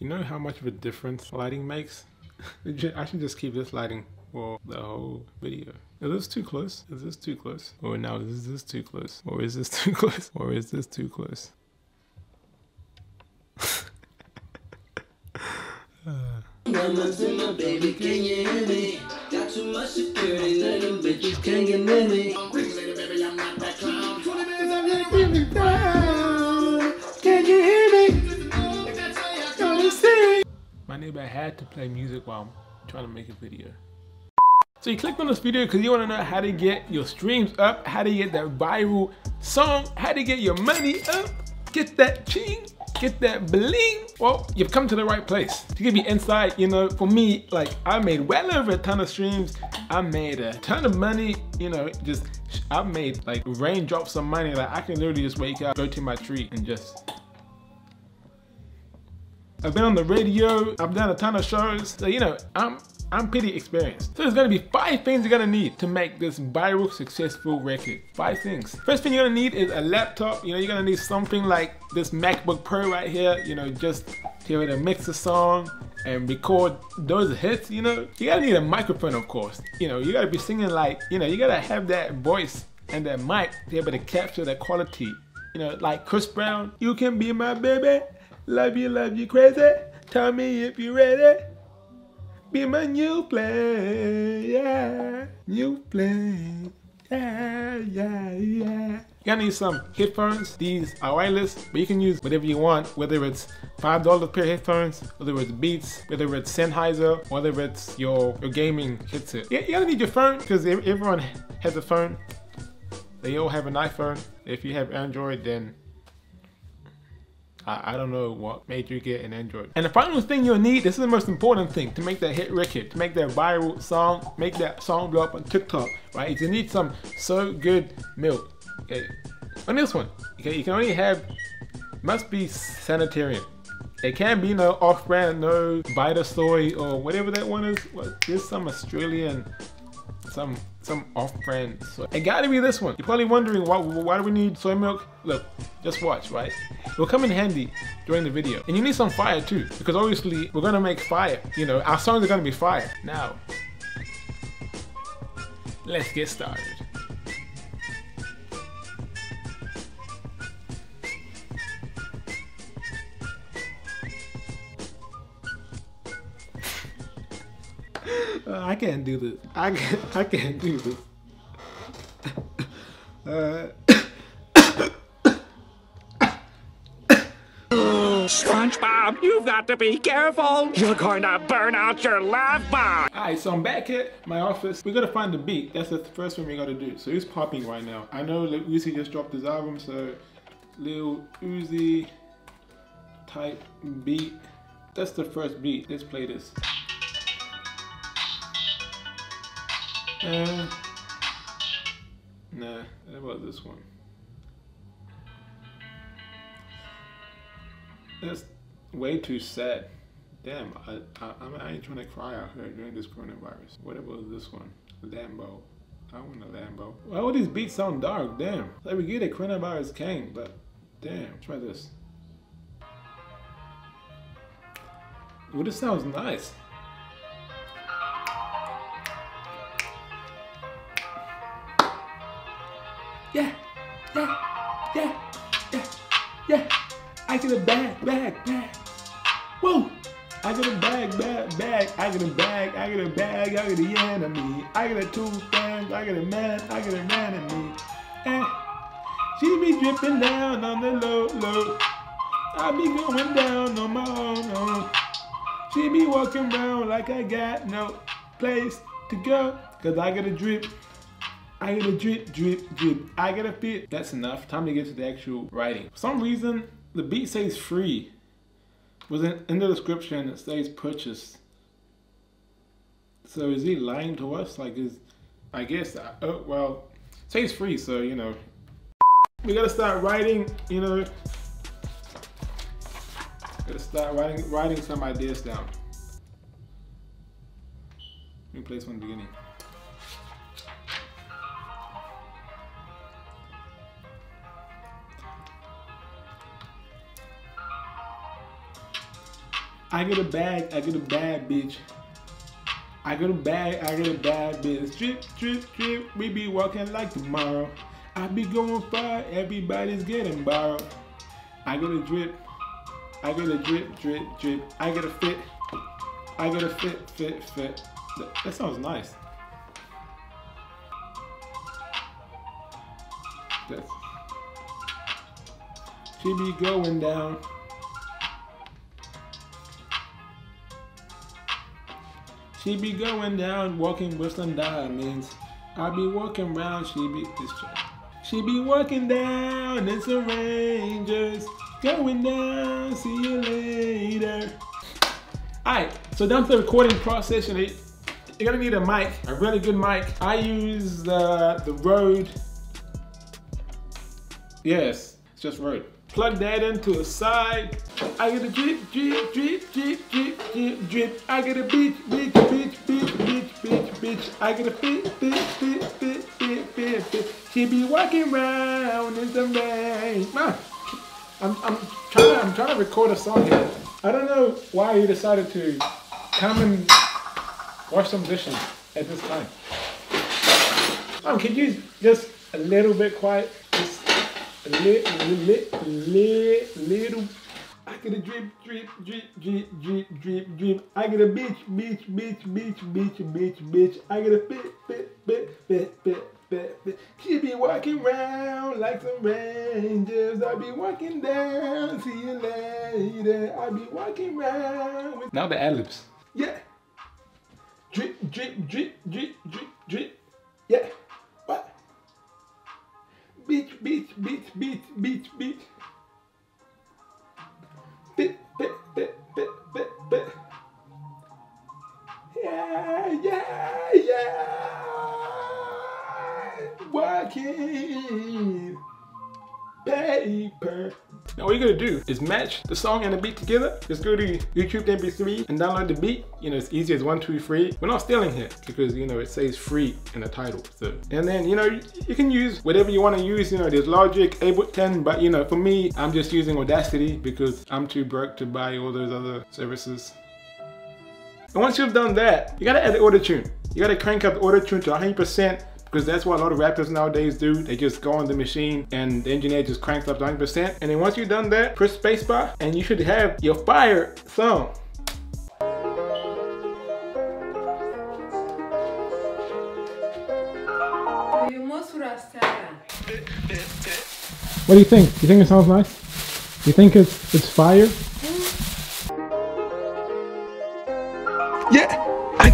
You know how much of a difference lighting makes? I should just keep this lighting for the whole video. Is this too close? Is this too close? Or now is this too close? Or is this too close? Or is this too close? baby, My neighbor had to play music while I'm trying to make a video. So you clicked on this video because you want to know how to get your streams up, how to get that viral song, how to get your money up, get that ching, get that bling. Well, you've come to the right place. To give you insight, you know, for me, like I made well over a ton of streams. I made a ton of money, you know, just I made like raindrops of money. Like I can literally just wake up, go to my tree and just I've been on the radio, I've done a ton of shows. So, you know, I'm I'm pretty experienced. So there's gonna be five things you're gonna need to make this viral successful record. Five things. First thing you're gonna need is a laptop. You know, you're gonna need something like this MacBook Pro right here, you know, just to be able to mix a song and record those hits, you know. You gotta need a microphone, of course. You know, you gotta be singing like, you know, you gotta have that voice and that mic to be able to capture that quality. You know, like Chris Brown, you can be my baby, love you, love you crazy. Tell me if you're ready. Be my new play, yeah, new play, yeah, yeah, yeah. You gotta need some headphones. These are wireless, but you can use whatever you want, whether it's $5 pair headphones, whether it's Beats, whether it's Sennheiser, whether it's your, your gaming headset. Yeah, you gotta need your phone, because everyone has a phone. They all have an iPhone. If you have Android, then I, I, don't know what made you get an Android. And the final thing you'll need, this is the most important thing to make that hit record, to make that viral song, make that song blow up on TikTok, right? Is you need some so good milk. Okay. On this one, okay, you can only have, must be Sanitarium. It can be no off-brand, no Vitasoy or whatever that one is. What, there's some Australian some some off-brand soy. It gotta be this one. You're probably wondering why why do we need soy milk? Look, just watch, right? It will come in handy during the video. And you need some fire too, because obviously we're gonna make fire. You know, our songs are gonna be fire. Now, let's get started. Uh, I can't do this. I can't, I can't do this. Uh. SpongeBob, you've got to be careful. You're going to burn out your laugh box. Alright, so I'm back at my office. We gotta find the beat. That's the first one we gotta do. So it's popping right now. I know Lil Uzi just dropped his album, so Lil Uzi type beat. That's the first beat. Let's play this. Uh, nah, how about this one? That's way too sad. Damn, I, I, I ain't trying to cry out here during this coronavirus. What about this one? Lambo. I want a Lambo. Why would these beats sound dark? Damn. Like we get it, coronavirus came, but damn, try this. Well, this sounds nice. Yeah, yeah, yeah, yeah. I get a bag, bag, bag. Whoa! I get a bag, bag, bag. I get a bag, I get a bag, I get a enemy. I get a two friends, I get a man, I get a man in me. Eh. She be dripping down on the low, low. I be going down on my own, own. She be walking around like I got no place to go. Cause I got a drip. I get a drip, drip, drip. I get a fit. That's enough. Time to get to the actual writing. For some reason, the beat says free. Was in, in the description, it says purchase. So is he lying to us? Like is, I guess, uh, oh, well, says free, so you know. We gotta start writing, you know. Gotta start writing, writing some ideas down. Let me this one beginning. I get a bag, I get a bad bitch. I get a bag, I get a bad bitch. Drip, drip, drip, we be walking like tomorrow. I be going far, everybody's getting borrowed. I get a drip, I get a drip, drip, drip. I get a fit, I get a fit, fit, fit. That, that sounds nice. That's, she be going down. She be going down, walking with some diamonds. I be walking around, she be this She be walking down in some rangers. Going down, see you later. Alright, so down to the recording process, you're gonna need a mic, a really good mic. I use the, the Rode. Yes, it's just Rode plug that into a side. I get a drip, drip, drip, drip, drip, drip, drip. I get a bitch, bitch, bitch, bitch, bitch, bitch, bitch. I get a fit, fit, fit, fit, fit, fit, fit. She be walking around in the rain. I'm, I'm trying to, I'm trying to record a song here. I don't know why you decided to come and wash some dishes at this time. Um, can you just a little bit quiet? Little, little, little, little. I get a drip, drip, drip, drip, drip, drip, drip. I get a bitch, bitch, bitch, bitch, bitch, bitch, bitch. I get a bit, bit, bit, bit, bit, bit, bit. She be walking around like some rangers. I be walking down, see you later. I be walking around with. Now the ad Yeah. Drip, drip, drip, drip, drip, drip. Yeah beach, beach, beach, beach, beach, beach. Bit, bit, bit, bit, bit, bit. Yeah, yeah, yeah. Working paper. Now all you're gonna do is match the song and the beat together. Just go to YouTube MP3 and download the beat. You know, it's easy as one, two, free. We're not stealing here because, you know, it says free in the title. So, and then, you know, you can use whatever you wanna use. You know, there's Logic, Ableton, but you know, for me, I'm just using Audacity because I'm too broke to buy all those other services. And once you've done that, you gotta add auto tune. You gotta crank up the auto tune to 100% because that's what a lot of rappers nowadays do. They just go on the machine and the engineer just cranks up 90%. And then once you've done that, press spacebar and you should have your fire song. What do you think? You think it sounds nice? You think it's it's fire?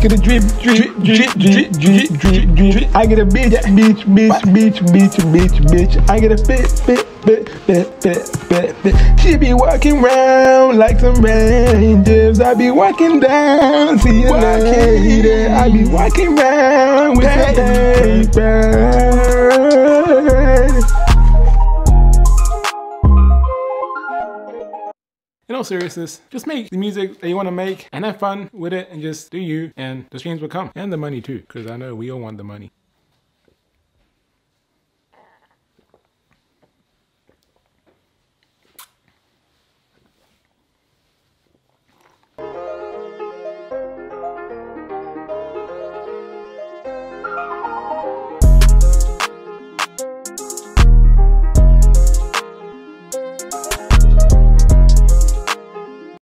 Get a drip, drip, drip, drip, drip, drip, drip. I get a bitch, bitch, bitch, bitch, bitch, bitch, bitch. I get a fit, fit, fit, fit, fit, fit, fit. She be walking around like some rangers. I be walking down, see you later. I be walking around with a paper. All seriousness, just make the music that you want to make and have fun with it and just do you and the streams will come and the money too because I know we all want the money.